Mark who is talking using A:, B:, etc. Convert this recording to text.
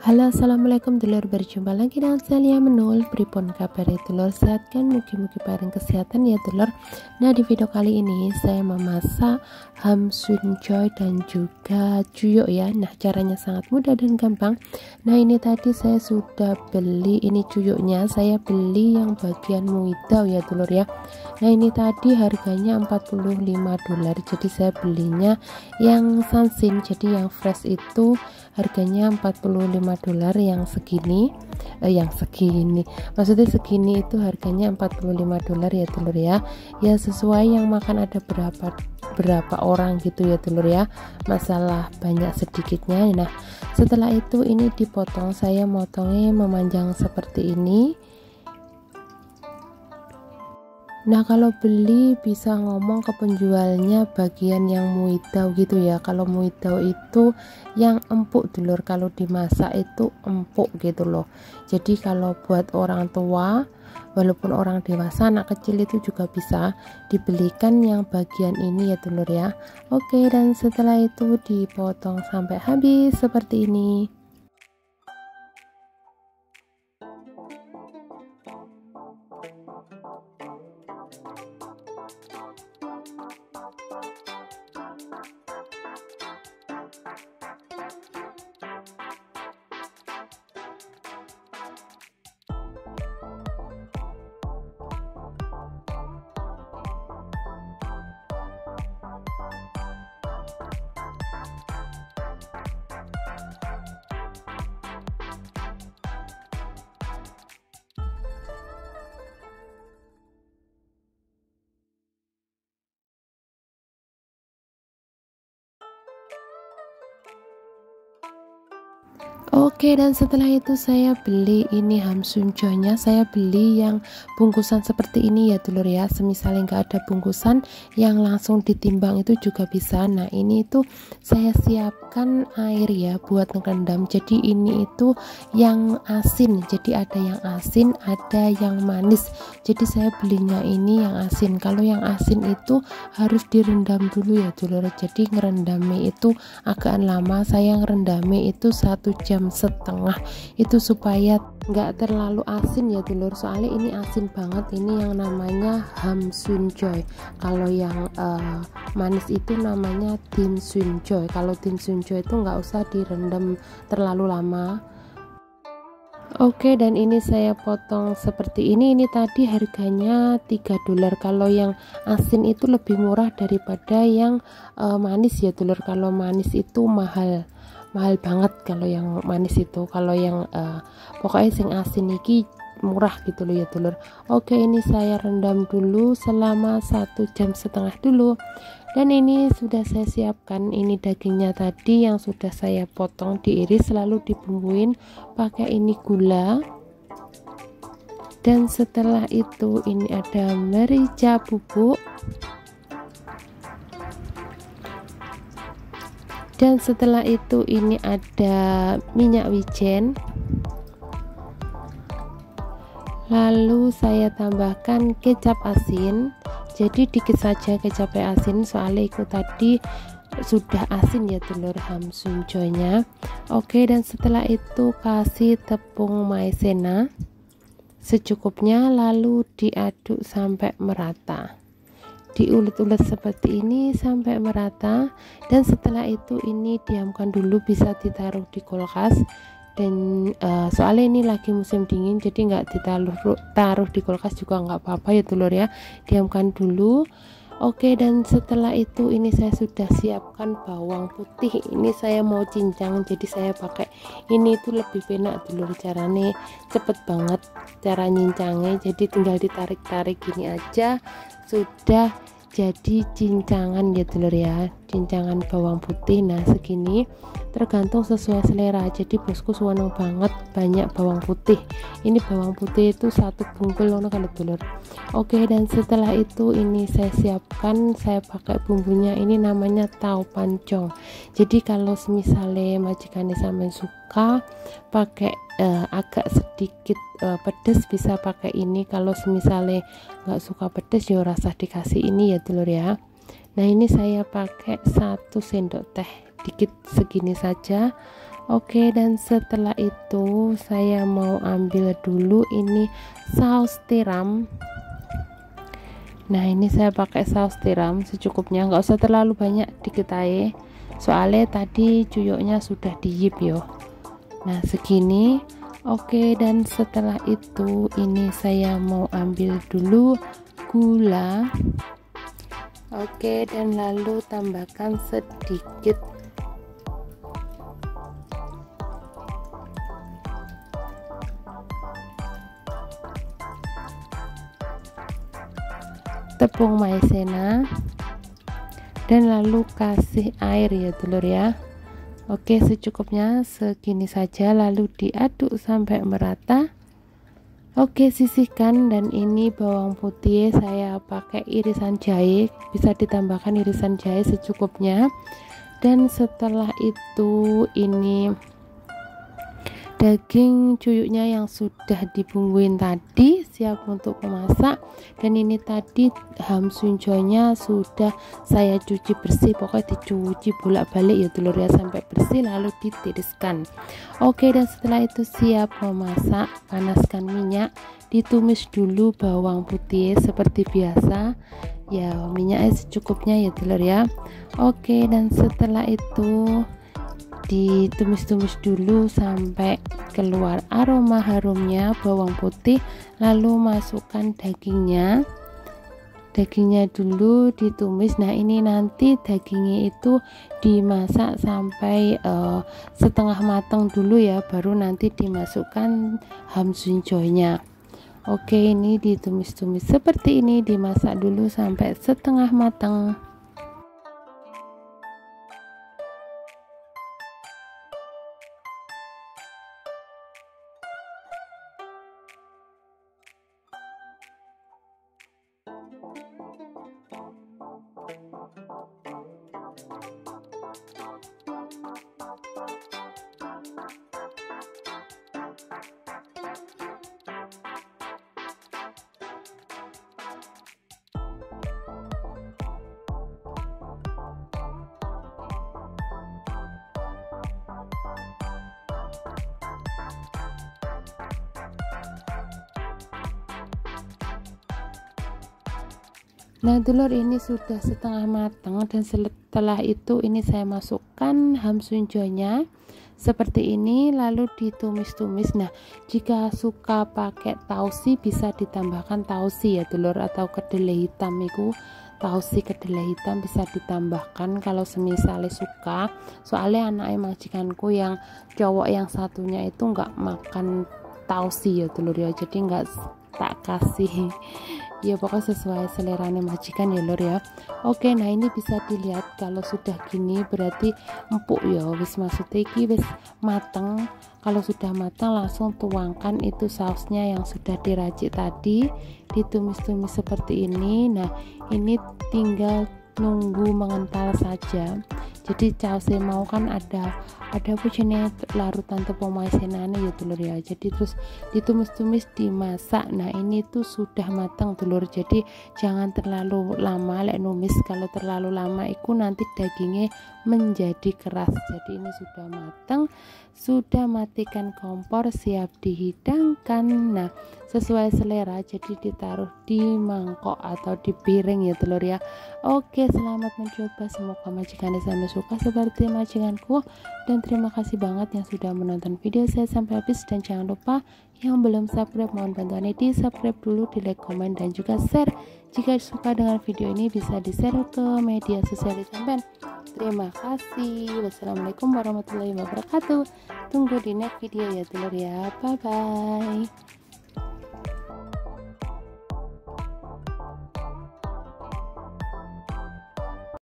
A: Halo assalamualaikum dulur. Berjumpa lagi dengan saya menul. Pripon kabar dulur? Sehat kan? Mugi-mugi bareng kesehatan ya dulur. Nah di video kali ini saya memasak ham suncoy dan juga cuyuk ya. Nah caranya sangat mudah dan gampang. Nah ini tadi saya sudah beli ini cuyuknya saya beli yang bagian muidau ya dulur ya. Nah ini tadi harganya 45 dolar. Jadi saya belinya yang sansin jadi yang fresh itu harganya 45 dolar yang segini eh, yang segini. Maksudnya segini itu harganya 45 dolar ya telur ya. Ya sesuai yang makan ada berapa berapa orang gitu ya telur ya. Masalah banyak sedikitnya. Nah setelah itu ini dipotong saya motongnya memanjang seperti ini Nah kalau beli bisa ngomong ke penjualnya bagian yang muidau gitu ya. Kalau muidau itu yang empuk dulur Kalau dimasak itu empuk gitu loh. Jadi kalau buat orang tua Walaupun orang dewasa anak kecil itu juga bisa dibelikan yang bagian ini ya dulur ya. Oke dan setelah itu dipotong sampai habis seperti ini Oh, Oke dan setelah itu saya beli ini ham sunconya saya beli yang bungkusan seperti ini ya dulur ya. Semisal nggak ada bungkusan yang langsung ditimbang itu juga bisa. Nah ini itu saya siapkan air ya buat ngerendam. Jadi ini itu yang asin. Jadi ada yang asin ada yang manis. Jadi saya belinya ini yang asin. Kalau yang asin itu harus direndam dulu ya dulur. Jadi ngerendamnya itu agak lama. Saya ngerendamnya itu satu jam setengah. Itu supaya nggak terlalu asin ya dulur. Soalnya ini asin banget. Ini yang namanya ham sunjoy kalau yang uh, manis itu namanya dim sunjoy kalau dim sunjoy itu nggak usah direndam terlalu lama. Oke dan ini saya potong seperti ini. Ini tadi harganya 3 dolar. Kalau yang asin itu lebih murah daripada yang uh, manis ya dulur. Kalau manis itu mahal mahal banget kalau yang manis itu. Kalau yang uh, pokoknya sing asin iki murah gitu loh ya dulur oke ini saya rendam dulu selama satu jam setengah dulu. Dan ini sudah saya siapkan. Ini dagingnya tadi yang sudah saya potong diiris lalu dibumbuin pakai ini gula. Dan setelah itu ini ada merica bubuk dan setelah itu ini ada minyak wijen. Lalu saya tambahkan kecap asin. Jadi dikit saja kecap asin soalnya itu tadi sudah asin ya telur ham sunconya oke dan setelah itu kasih tepung maizena secukupnya lalu diaduk sampai merata diulet-ulet seperti ini sampai merata. Dan setelah itu ini diamkan dulu bisa ditaruh di kulkas. Dan uh, soalnya ini lagi musim dingin jadi nggak ditaruh taruh di kulkas juga nggak apa-apa ya telur ya. Diamkan dulu. Oke dan setelah itu ini saya sudah siapkan bawang putih. Ini saya mau cincang jadi saya pakai ini. Itu lebih enak dulu caranya cepet banget cara nyincangnya. Jadi tinggal ditarik-tarik gini aja sudah jadi cincangan ya telur ya cincangan bawang putih. Nah segini tergantung sesuai selera. Jadi bosku seneng banget banyak bawang putih. Ini bawang putih itu satu bungkul lono kalau telur oke dan setelah itu ini saya siapkan saya pakai bumbunya. Ini namanya tau pancong jadi kalau misalnya majikannya sampai suka pakai uh, agak sedikit uh, pedes bisa pakai ini. Kalau misalnya nggak suka pedes ya rasa dikasih ini ya telur ya nah ini saya pakai satu sendok teh dikit segini saja. Oke dan setelah itu saya mau ambil dulu ini saus tiram. Nah ini saya pakai saus tiram secukupnya nggak usah terlalu banyak dikit aja. Soalnya tadi cuyoknya sudah diyip yo. Nah segini. Oke dan setelah itu ini saya mau ambil dulu gula oke dan lalu tambahkan sedikit. Tepung maizena. Dan lalu kasih air ya telur ya. Oke secukupnya segini saja. Lalu diaduk sampai merata oke sisihkan dan ini bawang putih saya pakai irisan jahe. Bisa ditambahkan irisan jahe secukupnya. Dan setelah itu ini daging cuyuknya yang sudah dibumbuin tadi siap untuk memasak. Dan ini tadi ham sunjonya sudah saya cuci bersih. Pokoknya dicuci bolak-balik ya telur ya sampai bersih lalu ditiriskan. Oke dan setelah itu siap memasak. Panaskan minyak. Ditumis dulu bawang putih seperti biasa. Ya minyaknya secukupnya ya telur ya. Oke dan setelah itu ditumis-tumis dulu sampai keluar aroma harumnya bawang putih lalu masukkan dagingnya. Dagingnya dulu ditumis. Nah ini nanti dagingnya itu dimasak sampai uh, setengah matang dulu ya baru nanti dimasukkan ham sunjonya. Oke ini ditumis-tumis seperti ini dimasak dulu sampai setengah matang Nah telur ini sudah setengah matang dan setelah itu ini saya masukkan ham sunjonya seperti ini lalu ditumis-tumis. Nah jika suka pakai tausi bisa ditambahkan tausi ya telur atau kedelai hitam itu. Tausi kedelai hitam bisa ditambahkan kalau semisal suka. Soalnya anak majikanku yang cowok yang satunya itu nggak makan tausi ya telur ya. Jadi nggak tak kasih ya pokoknya sesuai selera majikan ya lor ya. Oke nah ini bisa dilihat kalau sudah gini berarti empuk ya wis. Maksudnya iki wis mateng. Kalau sudah matang langsung tuangkan itu sausnya yang sudah diracik tadi ditumis-tumis seperti ini. Nah ini tinggal nunggu mengental saja. Jadi saya mau kan ada ada apa jenis larutan tepung maizenane ya telur ya. Jadi terus ditumis-tumis dimasak. Nah ini tuh sudah matang telur jadi jangan terlalu lama lek numis. Kalau terlalu lama itu nanti dagingnya menjadi keras. Jadi ini sudah matang sudah matikan kompor siap dihidangkan. Nah sesuai selera jadi ditaruh di mangkok atau di piring ya telur ya. Oke selamat mencoba. Semoga majikan sama suka seperti majikanku. Dan terima kasih banget yang sudah menonton video saya sampai habis. Dan jangan lupa yang belum subscribe mohon bantuannya di subscribe dulu di like komen dan juga share. Jika suka dengan video ini bisa di share ke media sosial sampai terima kasih. Wassalamualaikum warahmatullahi wabarakatuh. Tunggu di next video ya telur ya. Bye bye